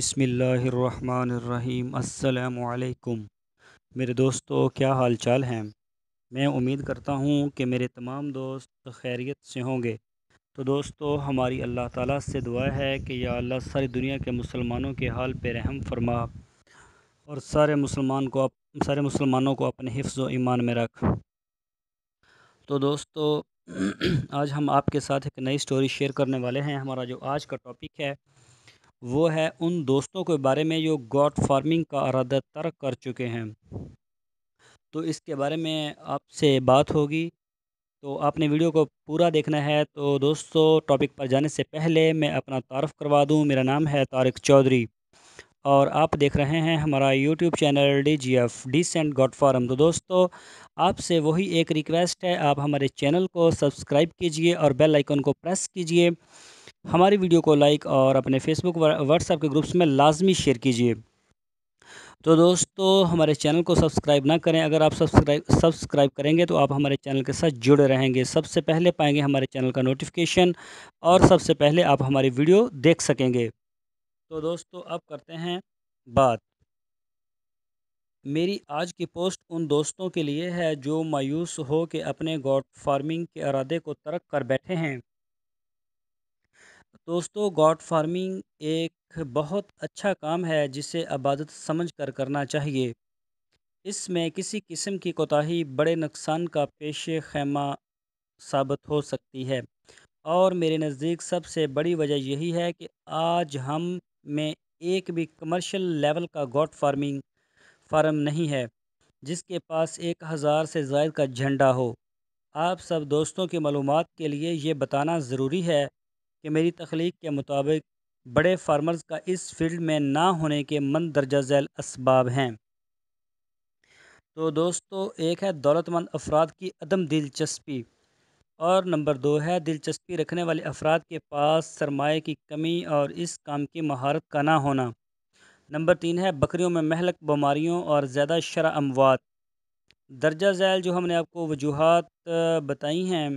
بسم اللہ الرحمن الرحیم۔ السلام علیکم۔ میرے دوستو، کیا حال چال ہیں؟ میں امید کرتا ہوں کہ میرے تمام دوست خیریت سے ہوں گے۔ تو دوستو، ہماری اللہ تعالیٰ سے دعا ہے کہ یا اللہ ساری دنیا کے مسلمانوں کے حال پہ رحم فرما اور سارے مسلمان کو سارے مسلمانوں کو اپنے حفظ و ایمان میں رکھ۔ تو دوستو، آج ہم آپ کے ساتھ ایک نئی سٹوری شیئر کرنے والے ہیں۔ ہمارا جو آج کا ٹاپک ہے وہ ہے ان دوستوں کے بارے میں جو گاڈ فارمنگ کا ارادہ ترک کر چکے ہیں۔ تو اس کے بارے میں آپ سے بات ہوگی۔ تو آپ نے ویڈیو کو پورا دیکھنا ہے۔ تو دوستو، ٹاپک پر جانے سے پہلے میں اپنا تعارف کروا دوں۔ میرا نام ہے طارق چودھری۔ اور آپ دیکھ رہے ہیں ہمارا YouTube channel D G F decent goat farm. تو دوستو، آپ سے وہی ایک ریکویسٹ ہے۔ آپ ہمارے چینل کو سبسکرائب کیجیے اور بیل آئیکن کو پریس کیجیے۔ ہماری ویڈیو کو لائک اور اپنے فیس بک واٹس ایپ کے گروپس میں لازمی شیئر کیجیے۔ تو دوستو، ہمارے چینل کو سبسکرائب نہ کریں۔ اگر آپ سبسکرائب سبسکرائب کریں گے تو آپ ہمارے چینل کے ساتھ جڑے رہیں گے۔ سب سے پہلے پائیں گے ہمارے چینل کا نوٹیفیکیشن اور سب سے پہلے آپ ہماری ویڈیو دیکھ سکیں گے۔ تو دوستو، اب کرتے ہیں بات۔ میری آج کی پوسٹ ان دوستوں کے لیے ہے جو مایوس ہو کے اپنے گوڈ فارمنگ کے ارادے کو ترک کر بیٹھے ہیں۔ دوستو، گاڈ فارمنگ ایک بہت اچھا کام ہے جسے عبادت سمجھ کر کرنا چاہیے۔ اس میں کسی قسم کی کوتاہی، بڑے نقصان کا پیش خیمہ ثابت ہو سکتی ہے۔ اور میرے نزدیک سب سے بڑی وجہ یہی ہے کہ آج ہم میں ایک بھی کمرشل لیول کا گاڈ فارمنگ فارم نہیں ہے، جس کے پاس ایک ہزار سے زائد کا جھنڈا ہو۔ آپ سب دوستوں کی معلومات کے لیے یہ بتانا ضروری ہے کہ میری تخلیق کے مطابق بڑے فارمرز کا اس فیلڈ میں نہ ہونے کے من درجہ ذیل اسباب ہیں۔ تو دوستو، ایک ہے دولت مند افراد کی عدم دلچسپی اور نمبر دو ہے دلچسپی رکھنے والے افراد کے پاس سرمایہ کی کمی اور اس کام کی مہارت کا نہ ہونا۔ نمبر تین ہے بکریوں میں مہلک بیماریوں اور زیادہ شرح اموات۔ درجہ ذیل جو ہم نے آپ کو وجوہات بتائی ہیں،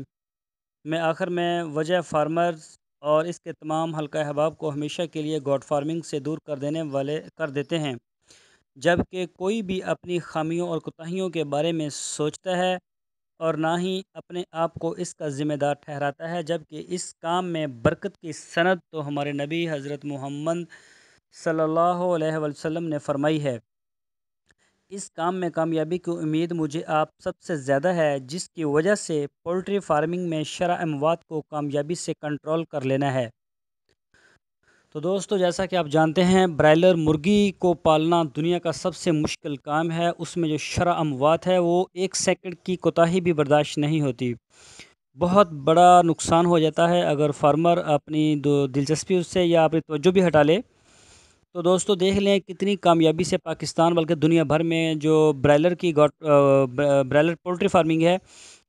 میں آخر میں وجہ فارمرز اور اس کے تمام حلقہ احباب کو ہمیشہ کے لیے گوڈ فارمنگ سے دور کر دینے والے کر دیتے ہیں۔ جبکہ کوئی بھی اپنی خامیوں اور کوتاہیوں کے بارے میں سوچتا ہے اور نہ ہی اپنے آپ کو اس کا ذمہ دار ٹھہراتا ہے، جبکہ اس کام میں برکت کی سند تو ہمارے نبی حضرت محمد صلی اللہ علیہ وسلم نے فرمائی ہے۔ اس کام میں کامیابی کی امید مجھے آپ سب سے زیادہ ہے، جس کی وجہ سے پولٹری فارمنگ میں شرح اموات کو کامیابی سے کنٹرول کر لینا ہے۔ تو دوستو، جیسا کہ آپ جانتے ہیں، برائلر مرغی کو پالنا دنیا کا سب سے مشکل کام ہے۔ اس میں جو شرح اموات ہے، وہ ایک سیکنڈ کی کوتاہی بھی برداشت نہیں ہوتی۔ بہت بڑا نقصان ہو جاتا ہے اگر فارمر اپنی دلچسپی اس سے یا اپنی توجہ بھی ہٹا لے۔ تو دوستو دیکھ لیں کتنی کامیابی سے پاکستان بلکہ دنیا بھر میں جو برائلر کی برائلر پولٹری فارمنگ ہے،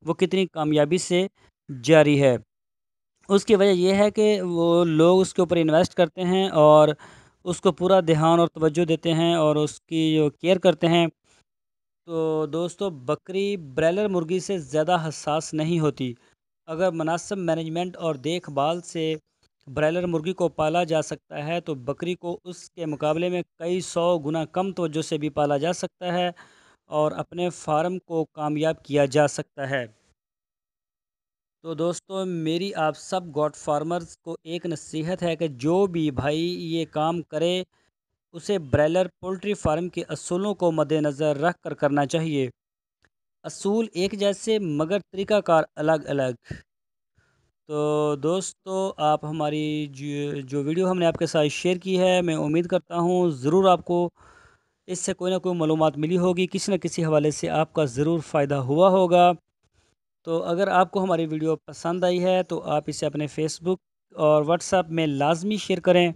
وہ کتنی کامیابی سے جاری ہے۔ اس کی وجہ یہ ہے کہ وہ لوگ اس کے اوپر انویسٹ کرتے ہیں اور اس کو پورا دھیان اور توجہ دیتے ہیں اور اس کی جو کیئر کرتے ہیں۔ تو دوستو، بکری برائلر مرغی سے زیادہ حساس نہیں ہوتی۔ اگر مناسب مینجمنٹ اور دیکھ بھال سے برائلر مرغی کو پالا جا سکتا ہے تو بکری کو اس کے مقابلے میں کئی سو گنا کم توجہ سے بھی پالا جا سکتا ہے اور اپنے فارم کو کامیاب کیا جا سکتا ہے۔ تو دوستو، میری آپ سب گوڈ فارمرز کو ایک نصیحت ہے کہ جو بھی بھائی یہ کام کرے، اسے برائلر پولٹری فارم کے اصولوں کو مد نظر رکھ کر کرنا چاہیے۔ اصول ایک جیسے، مگر طریقہ کار الگ الگ۔ تو دوستو، آپ ہماری جو ویڈیو ہم نے آپ کے ساتھ شیئر کی ہے، میں امید کرتا ہوں ضرور آپ کو اس سے کوئی نہ کوئی معلومات ملی ہوگی، کسی نہ کسی حوالے سے آپ کا ضرور فائدہ ہوا ہوگا۔ تو اگر آپ کو ہماری ویڈیو پسند آئی ہے، تو آپ اسے اپنے فیس بک اور واٹس ایپ میں لازمی شیئر کریں۔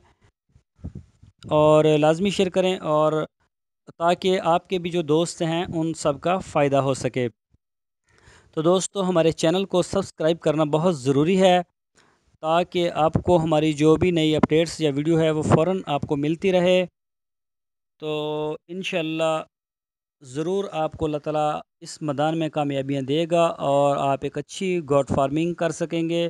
اور لازمی شیئر کریں اور تاکہ آپ کے بھی جو دوست ہیں، ان سب کا فائدہ ہو سکے۔ تو دوستو، ہمارے چینل کو سبسکرائب کرنا بہت ضروری ہے تاکہ آپ کو ہماری جو بھی نئی اپڈیٹس یا ویڈیو ہے وہ فوراً آپ کو ملتی رہے۔ تو انشاءاللہ ضرور آپ کو اللہ تعالیٰ اس میدان میں کامیابیاں دے گا اور آپ ایک اچھی گوڈ فارمنگ کر سکیں گے۔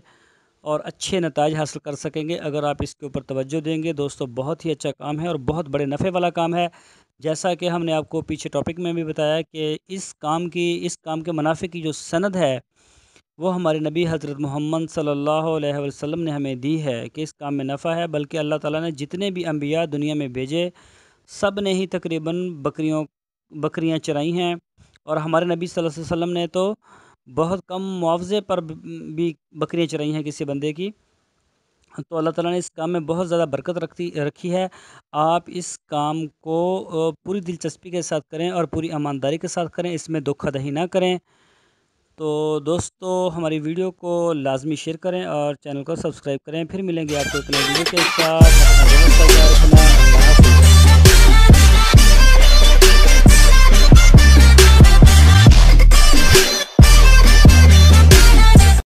اور اچھے نتائج حاصل کر سکیں گے۔ اگر آپ اس کے اوپر توجہ دیں گے، دوستو، بہت ہی اچھا کام ہے اور بہت بڑے نفع والا کام ہے۔ جیسا کہ ہم نے آپ کو پیچھے ٹاپک میں بھی بتایا کہ اس کام کی، اس کام کے منافع کی جو سند ہے، وہ ہمارے نبی حضرت محمد صلی اللہ علیہ وسلم نے ہمیں دی ہے کہ اس کام میں نفع ہے۔ بلکہ اللہ تعالیٰ نے جتنے بھی انبیاء دنیا میں بھیجے، سب نے ہی تقریباً بکریوں، بکریاں چرائی ہیں۔ اور ہمارے نبی صلی اللہ علیہ وسلم نے تو بہت کم معاوضے پر بھی بکریاں چرائی ہیں کسی بندے کی۔ تو اللہ تعالیٰ نے اس کام میں بہت زیادہ برکت رکھتی رکھی ہے۔ آپ اس کام کو پوری دلچسپی کے ساتھ کریں اور پوری ایمانداری کے ساتھ کریں، اس میں دھوکہ دہی نہ کریں۔ تو دوستو، ہماری ویڈیو کو لازمی شیئر کریں اور چینل کو سبسکرائب کریں۔ پھر ملیں گے آپ کو اپنے ویڈیو کے ساتھ۔